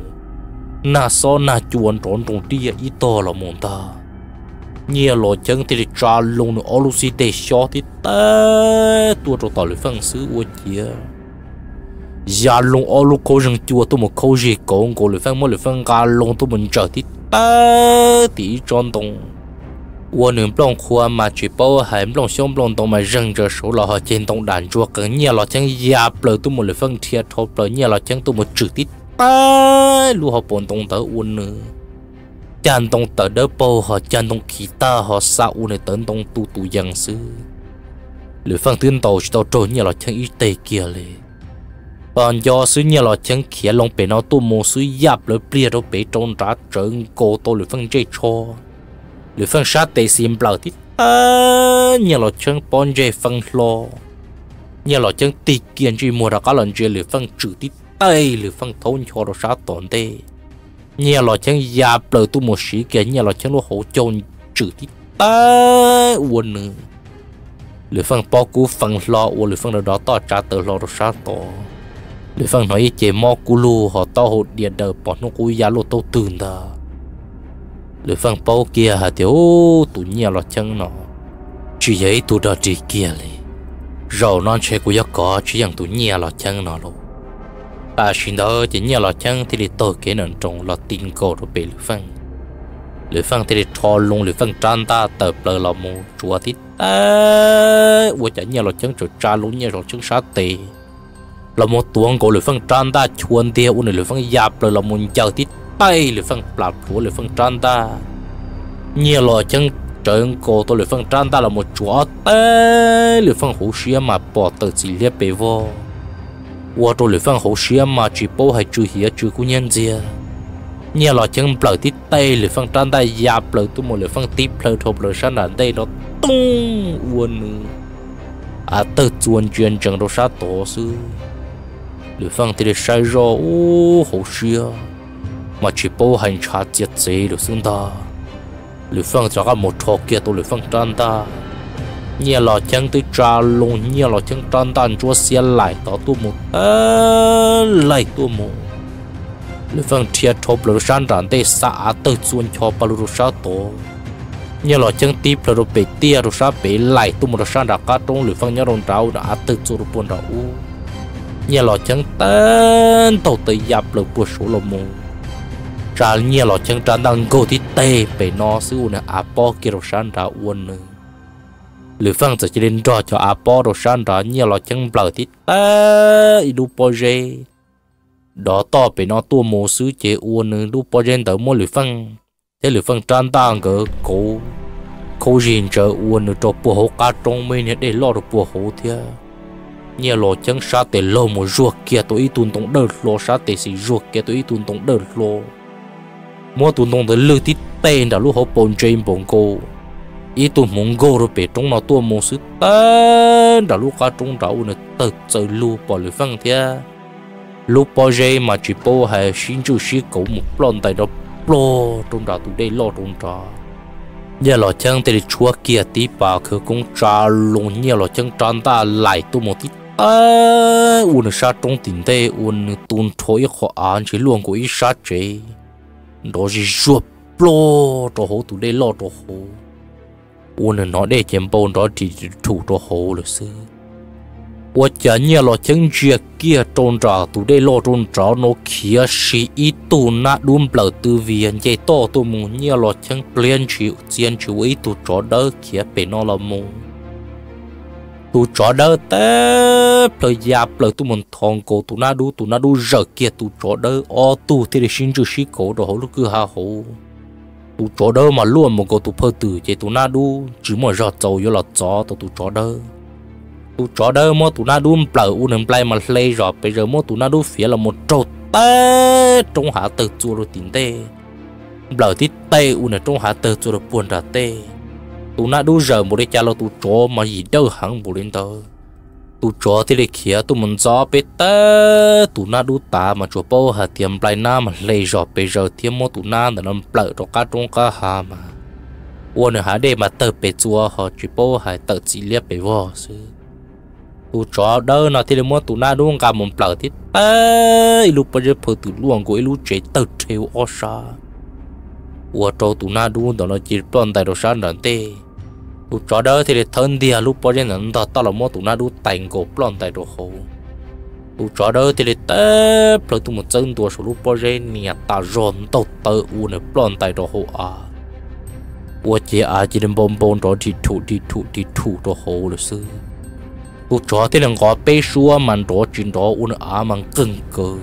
那少那专专种地一到了么的。nhiều lo chân thì trả luôn ở lúc xí để cho thì ta tua cho tao lấy phân xứ của chia Dạ giả lông ô lúc câu rừng chùa tôi một câu gì cổ cổ lưỡi phân mỗi lưỡi phân, gà lông tôi mình trở thì ta tí tròn tông wo nương plong khua mà chỉ bao hàm plong xong plong tông mà rừng trở số là họ trên tông đàn chùa cỡ nhà lọ chẳng giả dạ, plờ tôi một lưỡi phân thiệt thọ plờ nhà lọ chẳng tôi một chữ tí ta lu họ bồn tông tới uốn nữa chan tông tới đỡ bao họ chan tông khí ta họ sao uốn này tới tông tu tu giang sư. Lưỡi phân tiên tàu chỉ tao trốn nhà lọ chẳng ít tề kia liền bọn do sư như là chân kia lòng bể nó tu mô sư giáp lưỡi bia đâu bể trôn trả trơn cô tôi lưỡi phăng chơi cho. Lưỡi phăng sát tê xiêm bờ thì à như là chân bon dây phăng lo như là chân tì kiên chỉ mua ra cả lần chơi lưỡi phăng trừ tít tay lưỡi phăng thôn cho nó sát tổn tê. Nhà lò chân ya bờ tu một sĩ kia, nhà lò chân lo hỗ trôn trừ tí ta quên nữa lưỡi phân bao cú phân lo của lưỡi phân đó to trả tờ lo đó sát to để phần nói chế mò cú lù họ to hụt điện đờ bỏ nó cú giá lô tâu tường ta Để phần bao kia hà thiếu tụ nhà lọt chân nó Chỉ giấy tụ đờ trì kia lì. Rầu non xe của giấc có, chỉ dặn tụ nhà lọt chân nó luôn ta xin đó chỉ nhà lọt chân thì để tổ kế nền trồng lọ tin cổ rồi bể lửa phân lửa phân thì để trò luôn lửa phân tràn ta, tờ bờ lọ mù, chùa thì ta ua chả nhà lọt chân rồi trà luôn nhà lọt chân sát tì là một tuồng cổ lưỡi phăng trăn ta, chuồn tiêu u này lưỡi phân dạp rồi là một chào tít tay lưỡi phăng plạt của lưỡi phăng trăn ta. Nhiều lo chân trơn cổ tôi lưỡi phân trăn ta là một chúa tê lưỡi phăng hồ sĩ mà bỏ từ chỉ liếc bề vô. Và tôi lưỡi phân hữu sĩ mà chỉ bố hay chưa hiểu chưa cũng nhân gì nhiều lo chân plạt tít tay lưỡi phăng trăn ta dạp rồi tôi một lưỡi phăng tít plạt thô lưỡi sẵn ở đây, nó tung uốn à tự chuồn chuyên chẳng đâu sát tổ sư. 事，了份的晒热哦好事啊，嘛只包系查节节了生的，了份就个冇错嘅到了份站的。nhiều lò chân tới trà luôn nhiều lò chân tròn tàn chúa xe lại đó tu một ơ lại tu một lưỡi phần thiệt thộp lưỡi san đàn tê xã tới chuồn cho bà lưỡi sa tổ nhiều lò chân tiếp lưỡi bể tia lưỡi sa bể lại tu một san đà cá trong lưỡi phần nhớ rồng trâu đã tới chuồn lưỡi buồn u nhà lò chân tên tàu tới dạp lực bùa số lò mù. Ra nhà lò chân tràn đang go thì tê bể nó xứ nè à bỏ kia lưỡi sàn ra uôn nữa lửa phăng sẽ chỉ đến trò cho à bỏ đồ sàn ra nhà lo chân bờ tít à đủ bao dê đó to bị nó tua mồ sư chế uôn nữa đủ bao dê tới mua lửa phăng thế lửa phăng tràn ta gỡ cố cố riêng chờ uôn nữa cho bùa hậu cá trong mình để lo được bùa hậu thế nhà lo chân sa để lo một ruột kia, tôi ít tuân tông đợt lo sa để xì ruột kia, tôi ít tuân tông đợt lo mua tuân tông tới lư tít tên đã lúc họ bồn trên bồn cô. Ít tụ mong gô rồi bể trong nó tua mong sự tên, đã lúc cá trong đầu nữa tật tự lu bỏ lưỡi phăng thia. Lu bỏ dây mà chỉ bỏ hay xin chú sĩ cổ một lon tay đó lo trong đầu tụ đây lo trong đầu nhà lo chân thì chúa kia tí bà cứ cũng trả luôn nhà lo chân tròn ta lại tu một tí à uốn sa trong tình thế uốn tuôn thôi khó ăn chỉ luôn của ít sát chế đó là ruột lo cho hổ tụ đây lo cho hổ 我能拿那件包拿地土着好了噻。 我家你了经济kia trôn trà tụ đây lo trôn trà nó kia sĩ ít tụ nát đúng bờ tư viên vậy to tụ muốn như lo chẳng liền chịu chiến chịu ít tụ trà đỡ kia bên nó là mù Tu chó đỡ té lời giáp, lời tu muốn thong cổ tu na đu, tu na đu giờ kia tu chó đỡ. Ô tu thì để xin chữ sĩ cổ đồ lúc cứ hà hổ. Tu chó đỡ mà luôn một cổ tu phơ tử vậy tu na đu. Chỉ mà giờ trâu vô là chó tu tu chó đỡ. Tu chó đỡ mà tu na đu bờ u nâng play mà lây rồi bây giờ mà tu na đu phía là một trâu tê trong hạ từ chua rồi tiền tê. Bờ thì tê u nâng trong hạ từ chua rồi buồn ra tê tu na đun giờ một cái cha lo tu chó mà gì đâu hẳn bù lên tơ tu chó thì để kia tu muốn gió bê tê tu na đun ta mà chua bao hạ tiệm play na mà lây rồi bây giờ tiệm mua tu na để nó bờ cho cá trong cá hà mà. U nâng hạ đây mà tơ bê chua họ chỉ bao hạ tơ chỉ liếc bê vô sư tu chó đỡ nó thì mua tu na đúng cả một lợt thì ê lúc bây giờ phải tu luôn của lúc chế tơ treo ở ลูจอดที่เด็กเทินเดียลูปอยันนั้นตลอมอตุนาดูแต่งกบล้อนแต่ตัวเขาลูจอดที่เด็กเต้ปล่อยตัวมันจนตัวสูลูปอยันเนี่ยตาร้อนตเตออูเนปล้อนแต่ตัวเขาอะว่าเจ้าจีนบอมบอมตัวที่ถูที่ถูที่ถูตัวเขาเลยซื้อลูจอที่หลังก็ไปชัวมันตัวจีนตัวอูเนยอามันกึ่งเกิน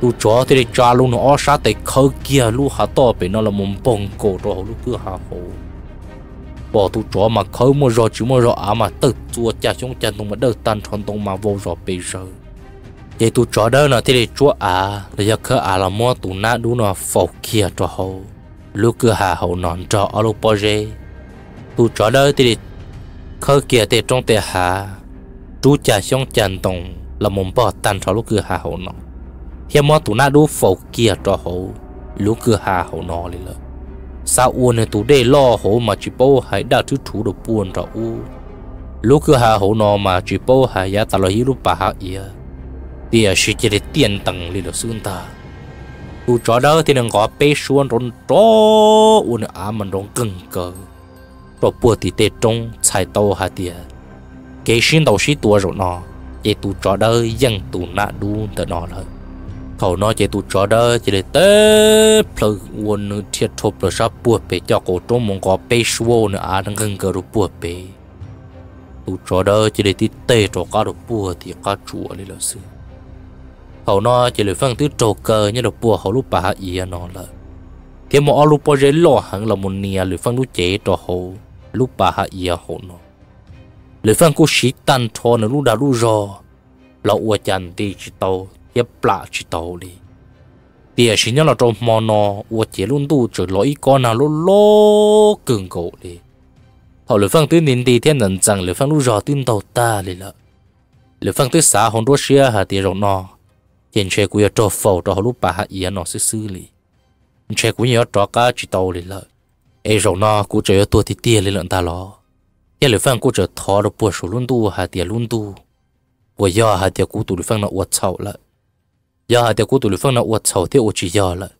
ลูจอที่ด็กจ้าลูนอ้อชาแต่เขาเกียลูหาต่อไปนั่นละมุมปองโกตัวเลูกเกือหาเข bỏ tu chó mà khơi mua rồi chỉ mua rồi á mà tự chua cha chúng cha tung mà đỡ tan tròn tung mà vô rồi bây giờ vậy tu chó đó nó thì chúa à để giờ khơi à là mua tu na đủ nó phổ kia cho hậu lúc cứ hà hậu nón cho ở lúc bao giờ tu chó đó thì khơi kia để trong tề hà. Chú cha chúng chân tung là muốn bỏ tan cho lúc cứ hà hậu nó hiện mua tu na đủ phổ kia cho hậu lúc cứ hà hậu nó rồi sao uôn này tụ đây lo hổ mà chỉ bao hãy đào thứ thủ được buồn ra u? Lúc cứ hà hổ nó mà chỉ bao hãy ya ta lo hi lúc bà hạ ia địa sĩ chỉ để tiền tầng lì được xương ta. Tụ cho đó thì đừng có bê xuân rôn tró uôn á mình rôn cưng cờ. Rồi bùa thì tê trung chạy tàu hà địa cái à. xin đầu sĩ tua rồi nó chỉ tu chó đỡ dân tu nạ đu tờ nó rồi thầu nó chỉ tu trò đó chỉ để tế plơ quân thiệt thộp là sao bùa bể cho cổ trong mong có bê xua nữa à đang gần cờ rồi bùa bể. Tu trò đó chỉ để tí tê trò cá rồi bùa thì cá chùa đi là sư thầu nó chỉ để phân tứ trò cờ như là bùa hậu lúc bà ý à, nó là. Thế mà ở lúc bao giờ lo hẳn là một nia để phân lúc chế trò hồ lúc bà hạ ý à, hậu nó. Lệ phan cô sĩ tan thọ nó lúc đã lúc rò. Lão ua chăn đi chỉ tàu hiệp lạ chỉ tàu đi bia sĩ nhớ là trong mò nọ ua chế luôn tu trở lỗi con nào lúc lô cường cổ đi họ lệ phan tới nín đi thiên nần rằng lệ phan lúc rồi tin tàu ta đi là lệ phan tới xã hồng đô xia hà tiền rộng nọ hiện chế của cho phẩu cho họ lúc bà hạ ý nó sư sư đi chế của nhớ cho cá chỉ tàu đi là ai rộng nọ cũng chơi tôi thì tiền lên lợn ta lo 也里饭过着逃了不少轮度还点轮度，我要还点孤独里饭那我操了， giờ thì cô tụi phong nó uất sầu thì uất chỉ giờ lại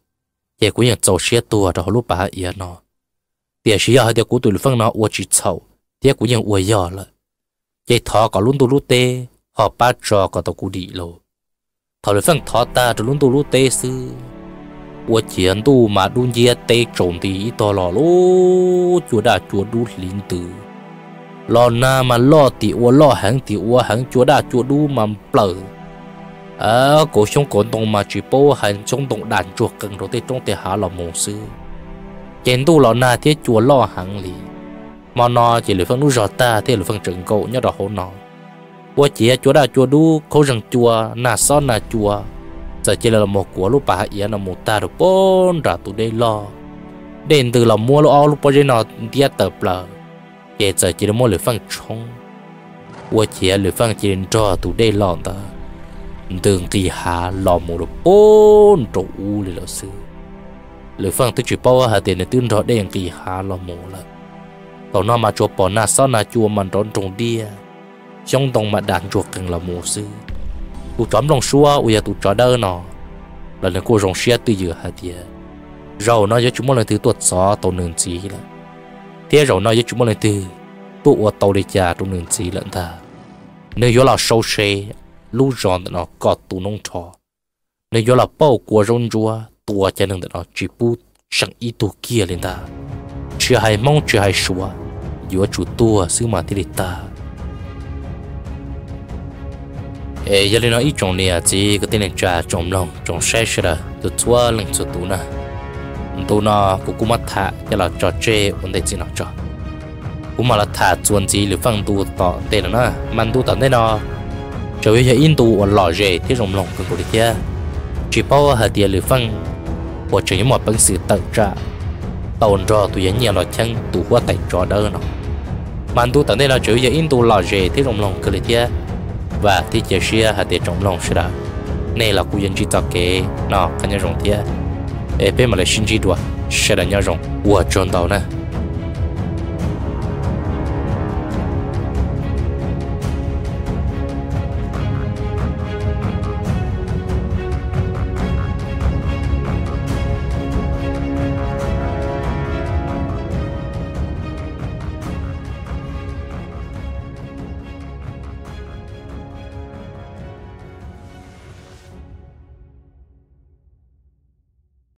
giờ cũng nhận sầu xe tua rồi lúc bà ý nó. Tiền sĩ giờ thì cô tụi phong nó uất chỉ sầu thì cũng nhận uất giờ lại giờ thọ có luôn tụi lúc tê họ ba trò có tụi cô đi lộ thọ tụi phong thọ ta rồi luôn tụi lúc tê sư. Uất chiến tu mà luôn dê tê trộn thì to lò lô, chúa đã chúa đu linh tử. Lo na mà lo thì uất lo hàng thì uất hàng chúa đã chúa đu mầm bờ Ờ, ở cổ trong cổ đồng mà chỉ bố hành trong đồng đàn chuột cần đầu tiên trong thể hạ là mồ sư. Chén tu là na thiết chùa lo hàng lì. Mà nó chỉ lưỡi phần núi giọt ta thế lưỡi phần trận cầu nhớ đỏ hổ nó. Qua chỉ chùa đã chùa đu khâu rừng chùa na so na chùa. Giờ chỉ là một của lúc bà ý là một ta được bốn ra tụ đây lo. Đến từ là mua lo lúc bao giờ nó tia tập là. Giờ chỉ là mua lưỡi phân chung, qua chỉ lưỡi phân chỉ đến cho tụ đây lo ta tương kỳ hạ lò mù đồ bốn trâu u lì lò sư. Lửa phăng tôi chỉ bao hà tiền để tương rõ đây kỳ hạ lò mù là. Tàu nó mà chùa bỏ na sao na chùa mà đón trồng đia. Trong đồng mà đàn chuột cần là mù sư. Tụ chóm lòng xua ui dạ tụ chó đơ nó là nó cô rong xe từ giữa hà tiền rồi nó cho chúng mình lần thứ tuột gió tàu nương gì là. Thế rồi nó với chúng lần thứ, tụ ở tàu đi cha trong nương xí lẫn thà. Nơi yếu là sâu xe lu giòn nó có tu nông trò nếu giờ là bao của rong rùa tua cho nên nó chỉ bu sang ít tu kia lên ta chưa hay mong chưa hay xua yo chủ tua xứ mà thì ta ê giờ nó ít trồng nè chỉ cái tên này trả trồng lòng trồng xe xe là từ tua lên từ tu na tu na cũng cũng mất thà cho là trò chơi vấn đề gì nào trò cũng mà là thà chuẩn gì để phăng tu tỏ tên là nó mang tu tỏ tên nó cho bây giờ in tu ở lò rể thì rồng lòng cũng có được kia chỉ bao hạt tiền lửa phăng hoặc chỉ những một bằng sự tự trả tồn cho tụi những nhà lò chân tụ hoa tại trò đỡ nó. Mà tu tỏ đây là chỉ bây giờ in tu lò rể thì rồng lòng có được kia và thì chỉ xia hạt tiền rồng lòng sẽ là này là cụ dân chỉ tao kế, nó cái nhà rồng kia ê bên mà lại xin chỉ đùa, sẽ là nhà rồng của tròn tàu nè.